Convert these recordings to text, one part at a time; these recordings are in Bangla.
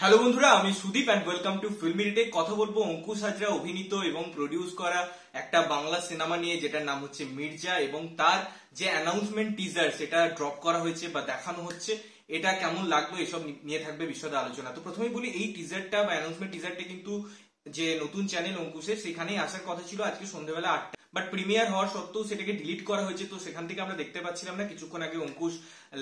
হ্যালো বন্ধুরা, আমি Sudip and welcome to filmy retake কথা বলব অঙ্কুশ হাজরা, অভিনীত এবং প্রডিউস করা একটা বাংলা সিনেমা নিয়ে, যেটার নাম হচ্ছে মির্জা এবং তার যে অ্যানাউন্সমেন্ট টিজার সেটা ড্রপ করা হয়েছে বা দেখানো হচ্ছে। এটা কেমন লাগবে, এসব নিয়ে থাকবে বিশদ আলোচনা। তো প্রথমেই বলি, এই টিজারটা বা অ্যানাউন্সমেন্ট টিজারটা কিন্তু যে নতুন চ্যানেল অঙ্কুশের, সেখানেই আসার কথা ছিল আজকে সন্ধ্যাবেলা আটটা। বাট প্রিমিয়ার হওয়ার সত্ত্বেও সেটাকে ডিলিট করা হয়েছে, তো সেখান থেকে আমরা দেখতে পাচ্ছিলাম না। কিছুক্ষণ আগে অঙ্কুশ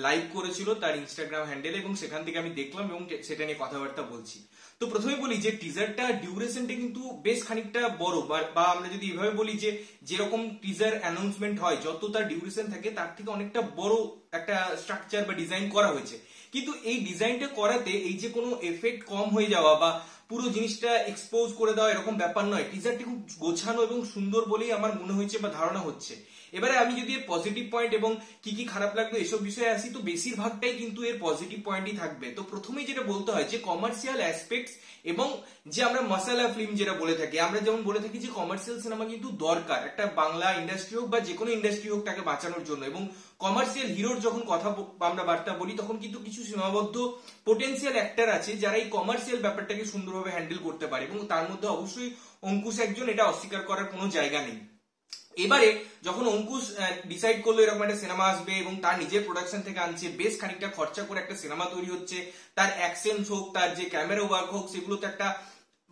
লাইভ করেছিল তার ইনস্টাগ্রাম হ্যান্ডেল এবং সেখান থেকে আমি দেখলাম এবং সেটা নিয়ে কথাবার্তা বলছি। তো প্রথমে বলি যে টিজারটা ডিউরেশনটা কিন্তু বেশ খানিকটা বড়, বা আমরা যদি এভাবে বলি যে যেরকম টিজার অ্যানাউন্সমেন্ট হয়, যত তার ডিউরেশন থাকে, তার থেকে অনেকটা বড় একটা স্ট্রাকচার বা ডিজাইন করা হয়েছে। কিন্তু এই ডিজাইনটা করাতে এই যে কোনো এফেক্ট কম হয়ে যাওয়া বা পুরো জিনিসটা এক্সপোজ করে দেওয়া এরকম ব্যাপার নয়। টিজারটি খুব গোছানো এবং সুন্দর বলেই আমার মনে হয়েছে বা ধারণা হচ্ছে। এবারে আমি যদি এর পজিটিভ পয়েন্ট এবং কি কি খারাপ লাগবে এসব বিষয়ে আসি, তো বেশিরভাগটাই কিন্তু এর পজিটিভ পয়েন্টই থাকবে। তো প্রথমেই যেটা বলতে হয় যে কমার্শিয়াল অ্যাসপেক্টস এবং যে আমরা মশালা ফিল্ম যেটা বলে থাকি, আমরা যেমন বলে থাকি যে কমার্শিয়াল সিনেমা কিন্তু দরকার। একটা বাংলা ইন্ডাস্ট্রি হোক বা যে কোনো ইন্ডাস্ট্রি হোক তাকে বাঁচানোর জন্য এবং কমার্শিয়াল হিরোর যখন কথা আমরা বার্তা বলি, তখন কিন্তু কিছু সীমাবদ্ধ পোটেন্সিয়াল অ্যাক্টার আছে যারা এই কমার্শিয়াল ব্যাপারটাকে সুন্দরভাবে হ্যান্ডেল করতে পারে এবং তার মধ্যে অবশ্যই অঙ্কুশ একজন, এটা অস্বীকার করার কোনো জায়গা নেই। এবারে যখন অঙ্কুশ ডিসাইড করল এরকম একটা সিনেমা আসবে এবং তার নিজের প্রোডাকশন থেকে আনছে, বেশ খানিকটা খরচা করে একটা সিনেমা তৈরি হচ্ছে, তার অ্যাকশন হোক, তার যে ক্যামেরা ওয়ার্ক হোক, সেগুলো তো একটা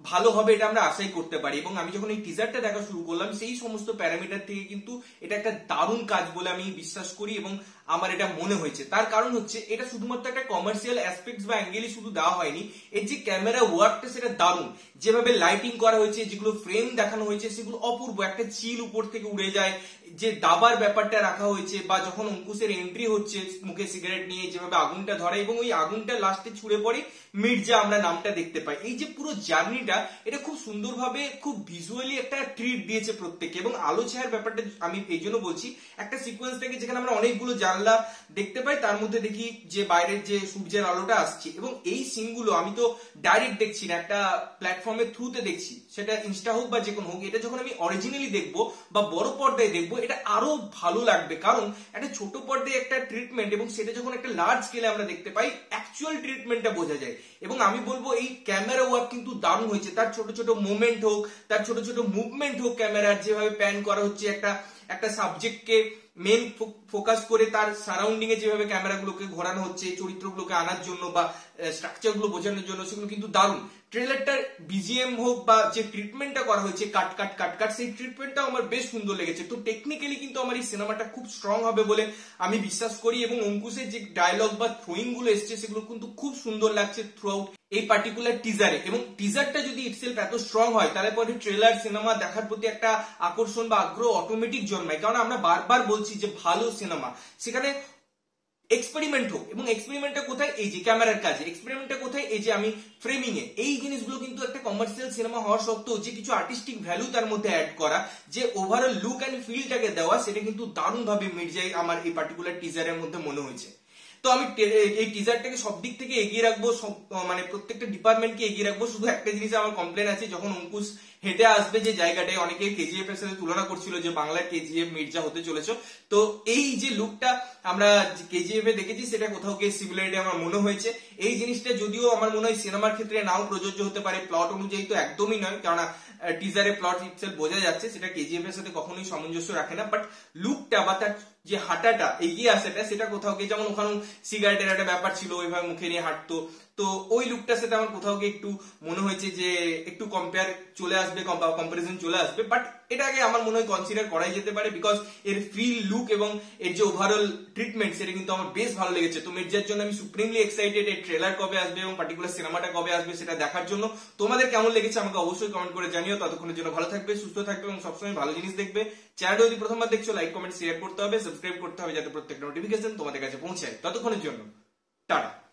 ভালো হবে এটা আমরা আশাই করতে পারি। এবং আমি যখন এই টিজারটা দেখা শুরু করলাম, সেই সমস্ত প্যারামিটার থেকে কিন্তু এটা একটা দারুণ কাজ বলে আমি বিশ্বাস করি এবং আমার এটা মনে হয়েছে। তার কারণ হচ্ছে, এটা শুধুমাত্র একটা কমার্শিয়াল অ্যাসপেক্টস বা অ্যাঙ্গেলই শুধু দেওয়া হয়নি। এর যে ক্যামেরা ওয়ার্কটা সেটা দারুণ। যেভাবে লাইটিং করা হয়েছে, যেগুলো ফ্রেম দেখানো হয়েছে, সেগুলো অপূর্ব। একটা চিল উপর থেকে উড়ে যায়। যে দাবার ব্যাপারটা রাখা হয়েছে, বা যখন অঙ্কুশের এন্ট্রি হচ্ছে, মুখে সিগারেট নিয়ে যেভাবে আগুনটা ধরে, এবং ওই আগুনটা লাস্টে ছুড়ে পড়ে মির্জা আমরা নামটা দেখতে পাই। এই যে পুরো জার্নিটা এটা খুব সুন্দরভাবে, খুব ভিজুয়ালি একটা ট্রিট দিয়েছে প্রত্যেককে। এবং আলো ছায়ার ব্যাপারটা আমি এই জন্য বলছি, একটা সিকোয়েন্স থেকে যেখানে আমরা অনেকগুলো জানলা দেখতে পাই, তার মধ্যে দেখি যে বাইরের যে সূর্যের আলোটা আসছে। এবং এই সিনগুলো আমি তো ডাইরেক্ট দেখছি না, একটা প্ল্যাটফর্মের থ্রুতে দেখছি। সেটা ইনস্টা হোক বা যে কোনো হোক, এটা যখন আমি অরিজিনালি দেখব বা বড় পর্দায় দেখব, এটা আরও ভালো লাগবে। কারণ একটা ছোট পর্দায় একটা ট্রিটমেন্ট এবং সেটা যখন একটা লার্জ স্কেলে আমরা দেখতে পাই অ্যাকচুয়াল ট্রিটমেন্টটা বোঝা যায়। এবং আমি বলব, এই ক্যামেরা ওয়ার্ক কিন্তু দারুণ হয়েছে। তার ছোট ছোট মুভমেন্ট হোক, তার ছোট ছোট মুভমেন্ট হোক ক্যামেরার যেভাবে প্যান করা হচ্ছে একটা একটা সাবজেক্টকে মেন ফোকাস করে তার সারাউন্ডিং এ যেভাবে ক্যামেরাগুলোকে ঘোরানো হচ্ছে, চরিত্রগুলোকে আনার জন্য বা স্ট্রাকচারগুলো বোঝানোর জন্য, সেগুলো কিন্তু দারুণ। ট্রেলারটার বিজিএম হোক বা যে ট্রিটমেন্টটা করা হয়েছে কাট কাট কাট কাট সেই ট্রিটমেন্টটা আমার বেশ সুন্দর লেগেছে। তো টেকনিক্যালি কিন্তু আমার এই সিনেমাটা খুব স্ট্রং হবে বলে আমি বিশ্বাস করি এবং অঙ্কুশের যে ডায়লগ বা থ্রোয়িংগুলো এসছে, সেগুলো কিন্তু খুব সুন্দর লাগছে থ্রু আউট এই পার্টিকুলার টিজারে এবং টিজারটা যদি ইটসেলফ এত স্ট্রং হয়, তাহলে পরে ট্রেলার সিনেমা দেখার প্রতি একটা আকর্ষণ বা আগ্রহ অটোমেটিক জন্মায়। কারণ আমরা বারবার বলছি যে ভালো সিনেমা সেখানে এক্সপেরিমেন্ট হোক। এবং এক্সপেরিমেন্টটা কোথায়? এই যে ক্যামেরার কাজে। এক্সপেরিমেন্টটা কোথায়? এই যে আমি ফ্রেমিং এ। এই জিনিসগুলো কিন্তু একটা কমার্শিয়াল সিনেমা হওয়া সত্ত্বেও যে কিছু আর্টিস্টিক ভ্যালু তার মধ্যে অ্যাড করা, যে ওভারঅল লুক অ্যান্ড ফিলটাকে দেওয়া, সেটা কিন্তু দারুণভাবে মির্জাই আমার এই পার্টিকুলার টিজারের মধ্যে মনে হয়েছে। তো আমি এই টিজারটাকে সব দিক থেকে এগিয়ে রাখব মানে প্রত্যেকটা ডিপার্টমেন্টকে এগিয়ে রাখব। শুধু একটা জিনিস আমার কমপ্লেন আছে, যখন অঙ্কুশ হেঁটে আসবে যে জায়গাটায়, অনেকে কেজিএফ এর সাথে তুলনা করছিল যে বাংলার কেজিএফ মির্জা হতে চলেছ। তো এই যে লুকটা আমরা কেজিএফ এ দেখেছি, সেটা কোথাও গিয়ে সিমিলারিটি আমার মনে হয়েছে। এই জিনিসটা যদিও আমার মনে হয় সিনেমার ক্ষেত্রে নাও প্রযোজ্য হতে পারে প্লট অনুযায়ী তো একদমই নয়, কেননা টিজারে প্লট ইটসেল বোঝা যাচ্ছে, সেটা কেজিএফ এর সাথে কখনোই সামঞ্জস্য রাখে না। বাট লুকটা বা তার যে হাঁটাটা এগিয়ে আসাটা, সেটা কোথাও গিয়ে যেমন ওখানে সিগারেটের একটা ব্যাপার ছিল, ওইভাবে মুখে নিয়ে হাঁটতো। তো ওই লুকটার সাথে আমার কোথাও গিয়ে একটু মনে হয়েছে যে, একটু কম্পেয়ার চলে আসবে কম্পারিজন চলে আসবে। বাট এটাকে আমার মনে হয় কনসিডার করাই যেতে পারে বিকজ এর ফিল লুক এবং এর যে ওভারঅল ট্রিটমেন্ট সেটা কিন্তু আমার বেশ ভালো লেগেছে। তো মির্জার জন্য আমি সুপ্রিমলি এক্সাইটেড এর ট্রেলার কবে আসবে এবং পার্টিকুলার সিনেমাটা কবে আসবে সেটা দেখার জন্য। তোমাদের কেমন লেগেছে আমাকে অবশ্যই কমেন্ট করে জানিও। ততক্ষণের জন্য ভালো থাকবে, সুস্থ থাকবে এবং সবসময় ভালো জিনিস দেখবে। চ্যানেল যদি প্রথমবার দেখছ লাইক কমেন্ট শেয়ার করতে হবে সাবস্ক্রাইব করতে হবে যাতে প্রত্যেকটা নোটিফিকেশন তোমাদের কাছে পৌঁছায়। ততক্ষণের জন্য টাটা।